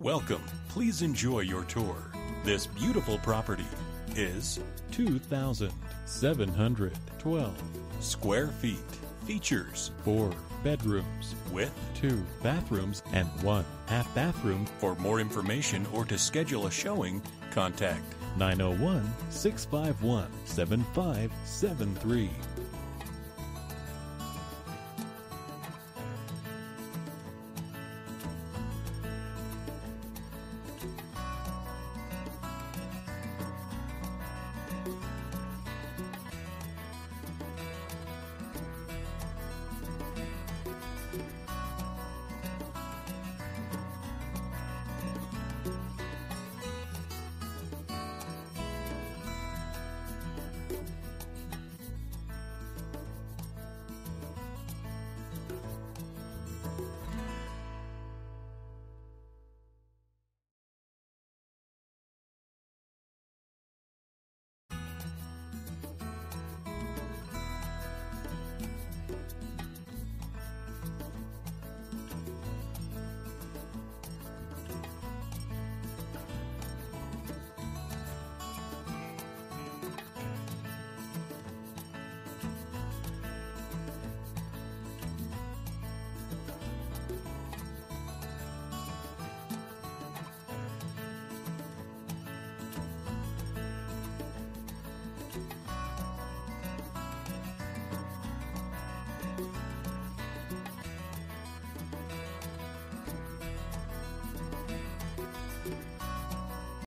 Welcome. Please enjoy your tour. This beautiful property is 2,712 square feet. Features four bedrooms with two bathrooms and one half bathroom for more information or to schedule a showing, contact 901 651 7573